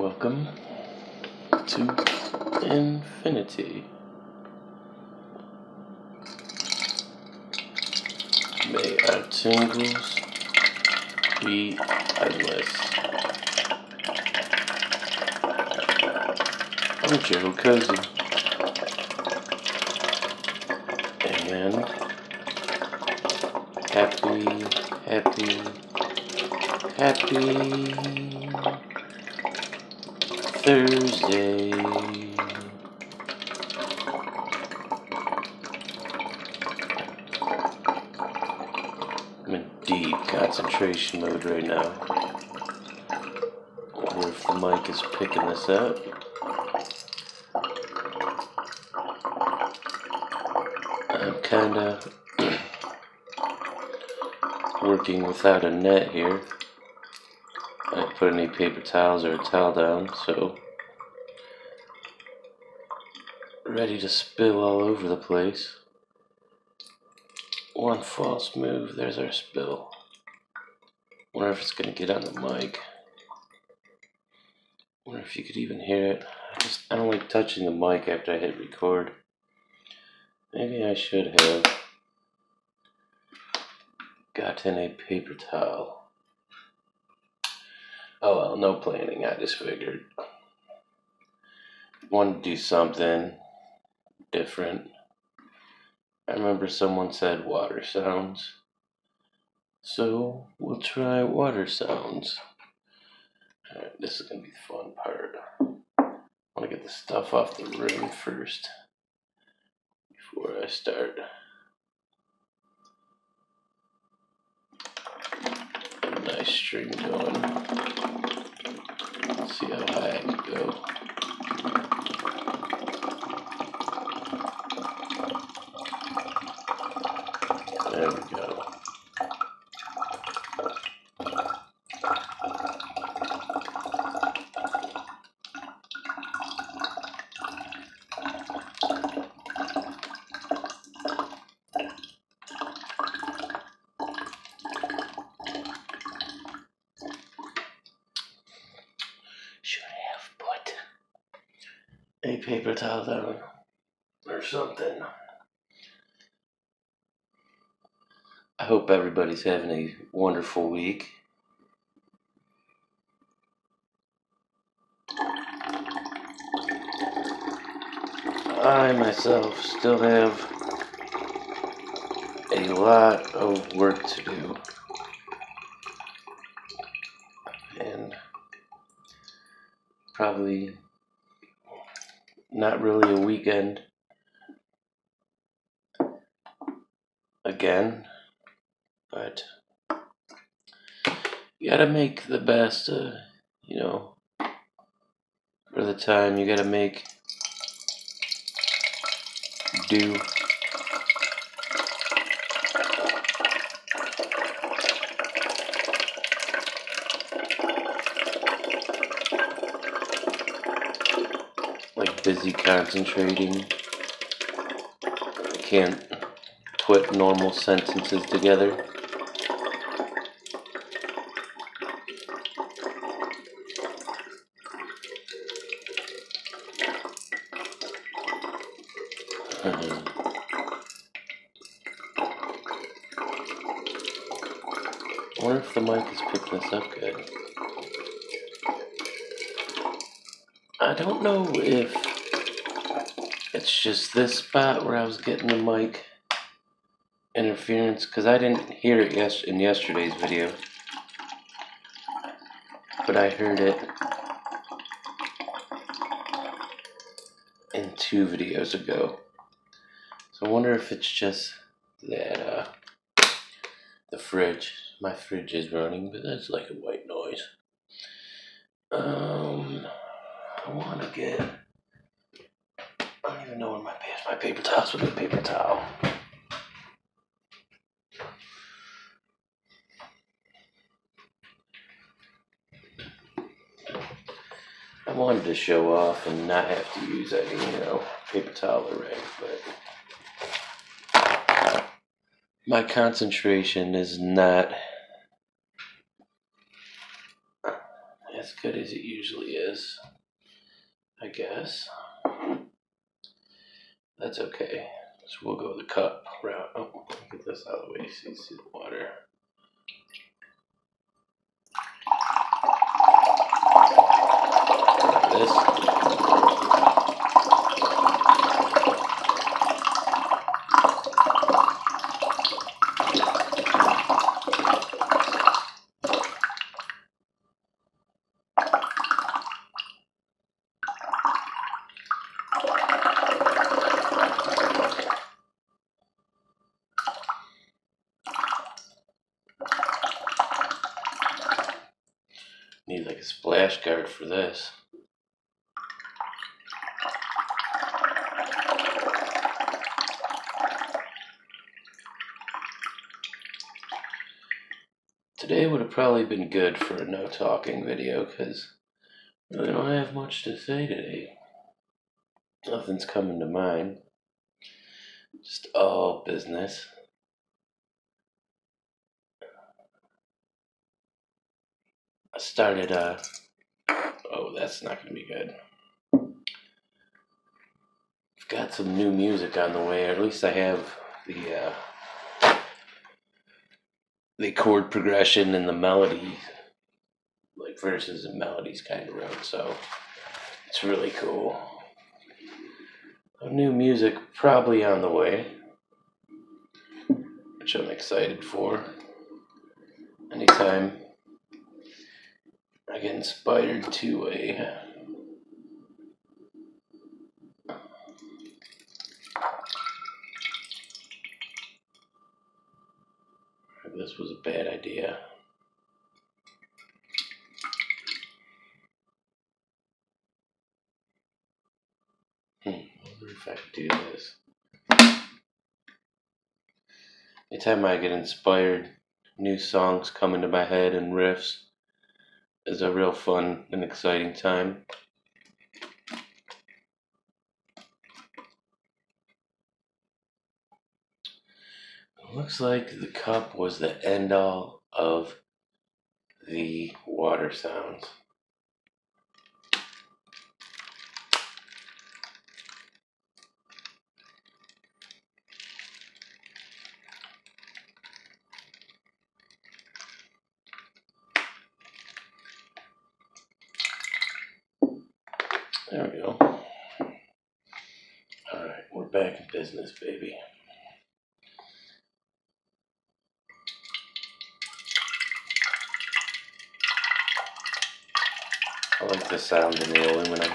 Welcome to infinity. May our tingles be endless. I'm Joe Cozy. And happy, happy, happy Thursday. I'm in deep concentration mode right now. Wonder if the mic is picking this up. I'm kinda working without a net here. Put any paper towels or a towel down, so ready to spill all over the place. One false move, there's our spill. Wonder if it's gonna get on the mic. Wonder if you could even hear it. I just I don't like touching the mic after I hit record. Maybe I should have gotten a paper towel. Oh well, no planning. I just figured. Wanted to do something different. I remember someone said water sounds. So we'll try water sounds. Alright, this is gonna be the fun part. I wanna get the stuff off the room first before I start. Nice string going. Let's see how high I can go. There we go. Paper towel down or something. I hope everybody's having a wonderful week. I myself still have a lot of work to do. And probably not really a weekend again, but you gotta make the best, uh, you know, for the time. You gotta make do. Like busy concentrating. I can't put normal sentences together. Uh-huh. I wonder if the mic is picking this up good. I don't know if it's just this spot where I was getting the mic interference because I didn't hear it yes in yesterday's video, but I heard it in two videos ago. So I wonder if it's just that uh, the fridge. My fridge is running, but that's like a white noise. Um, I want to get. I don't even know where my pa- my paper towels with a paper towel. I wanted to show off and not have to use any, you know, paper towel or rag, but my concentration is not as good as it usually is. I guess. That's okay. So we'll go the cup route. Oh, get this out of the way so you see the water. This. Need like a for this. Today would have probably been good for a no talking video because I really don't have much to say today. Nothing's coming to mind. Just all business. I started, uh, oh, that's not going to be good. I've got some new music on the way, or at least I have the, uh, the chord progression and the melody, like verses and melodies kind of wrote, so it's really cool. New music probably on the way, which I'm excited for. Anytime I get inspired to a this was a bad idea. Hmm, wonder if I could do this. Anytime I get inspired, new songs come into my head and riffs is a real fun and exciting time. Looks like the cup was the end all of the water sounds. There we go. Alright, we're back in business, baby. I like the sound in the aluminum.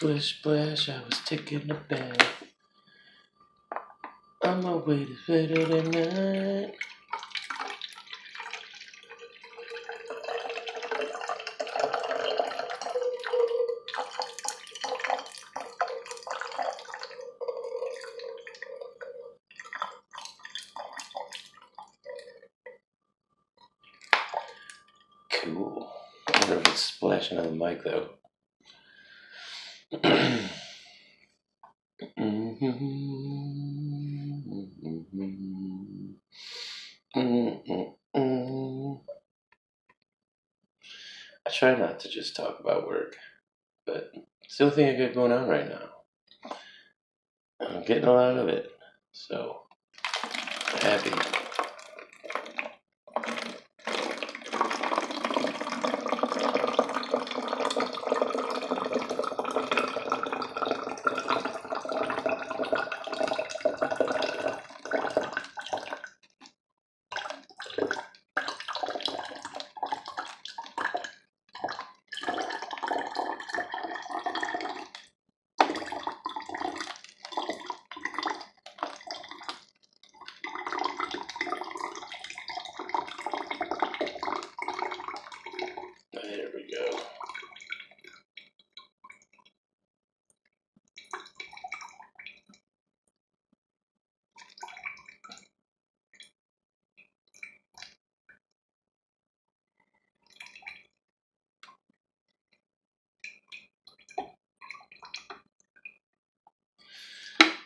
Splish splash, I was taking a bath. On my way to Saturday night. Cool. I wonder if it's splashing on the mic though. I try not to just talk about work, but only thing I got going on right now. I'm getting a lot of it, so happy.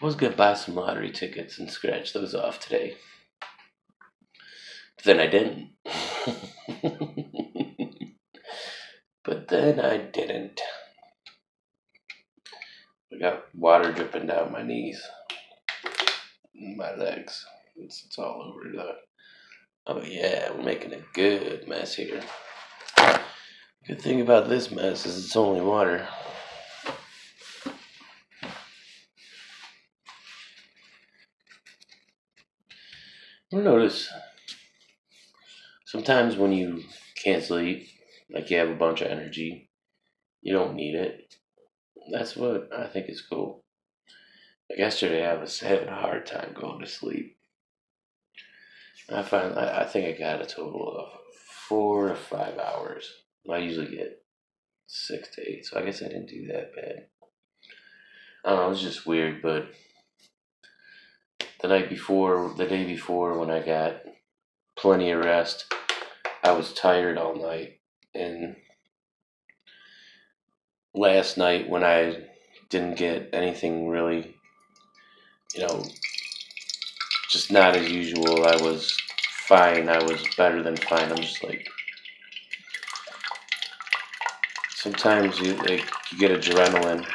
Was gonna buy some lottery tickets and scratch those off today. But then I didn't. but then I didn't. I got water dripping down my knees, my legs. It's, it's all over the. Oh yeah, we're making a good mess here. Good thing about this mess is it's only water. You notice sometimes when you can't sleep, like you have a bunch of energy, you don't need it. That's what I think is cool. Like yesterday, I was having a hard time going to sleep. I find I, think I got a total of four to five hours. I usually get six to eight, so I guess I didn't do that bad. I don't know, it was just weird, but the night before, the day before, when I got plenty of rest, I was tired all night. And last night, when I didn't get anything really, you know, just not as usual, I was fine. I was better than fine. I'm just like, sometimes you like you get adrenaline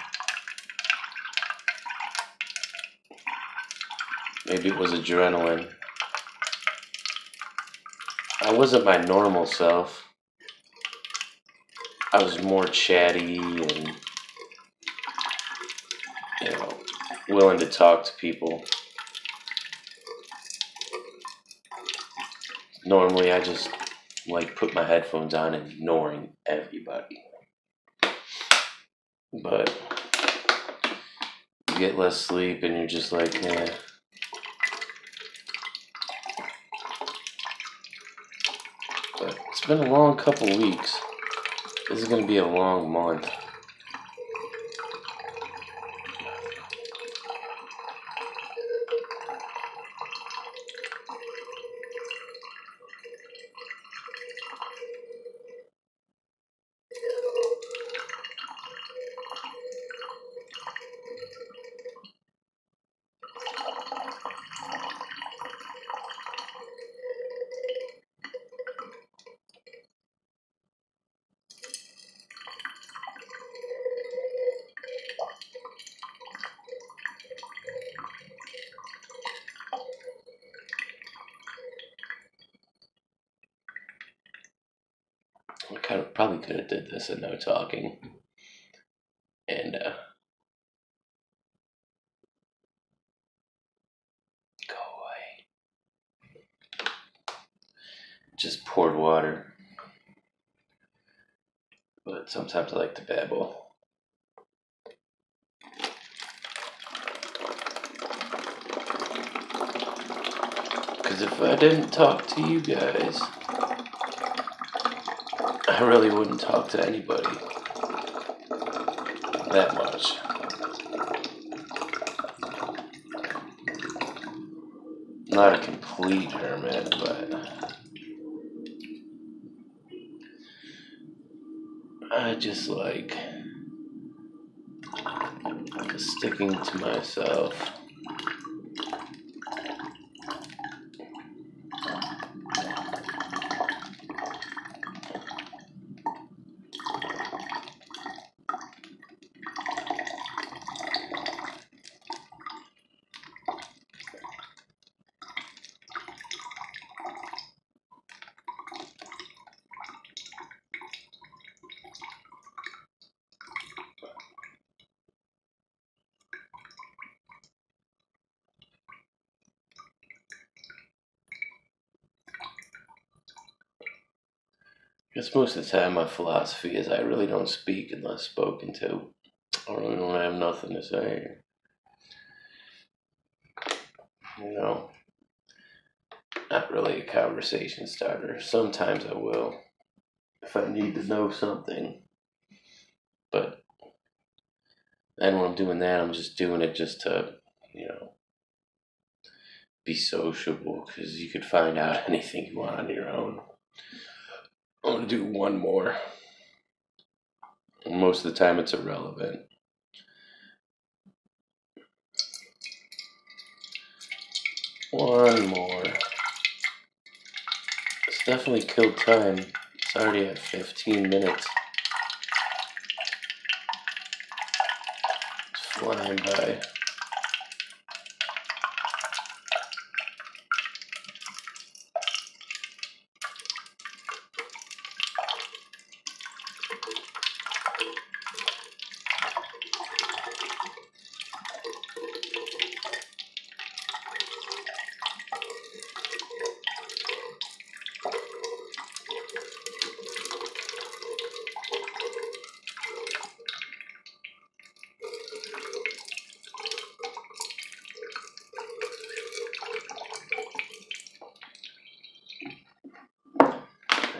Maybe it was adrenaline. I wasn't my normal self. I was more chatty and, you know, willing to talk to people. Normally, I just like put my headphones on ignoring everybody. But you get less sleep and you're just like, eh. It's been a long couple weeks. This is going to be a long month. I kind of probably could have did this and no talking. And uh go away. Just poured water. But sometimes I like to babble. Because if I didn't talk to you guys, I really wouldn't talk to anybody that much. Not a complete hermit, but I just like sticking to myself. Guess most of the time my philosophy is I really don't speak unless spoken to. I really don't have nothing to say. You know, not really a conversation starter. Sometimes I will if I need to know something. But then when I'm doing that, I'm just doing it just to, you know, be sociable because you could find out anything you want on your own. I'm gonna do one more. Most of the time, it's irrelevant. One more. It's definitely killed time. It's already at 15 minutes. It's flying by.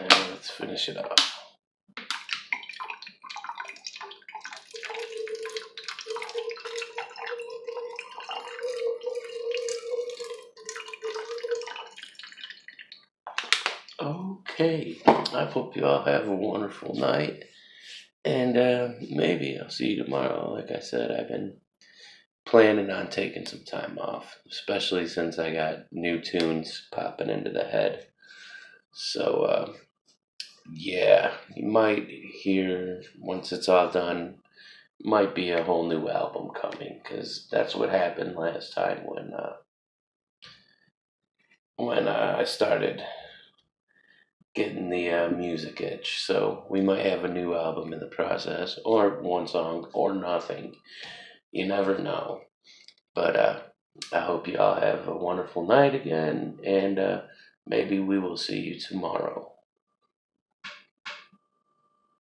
And let's finish it off. Okay, I hope you all have a wonderful night. And uh, maybe I'll see you tomorrow. Like I said, I've been planning on taking some time off, especially since I got new tunes popping into the head. So, uh, might hear once it's all done, might be a whole new album coming because that's what happened last time when uh, when uh, I started getting the uh, music itch. So we might have a new album in the process, or one song, or nothing. You never know. But uh, I hope you all have a wonderful night again, and uh, maybe we will see you tomorrow.